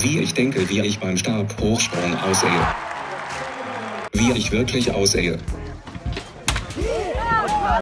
Wie ich denke, wie ich beim Stabhochsprung aussehe. Wie ich wirklich aussehe.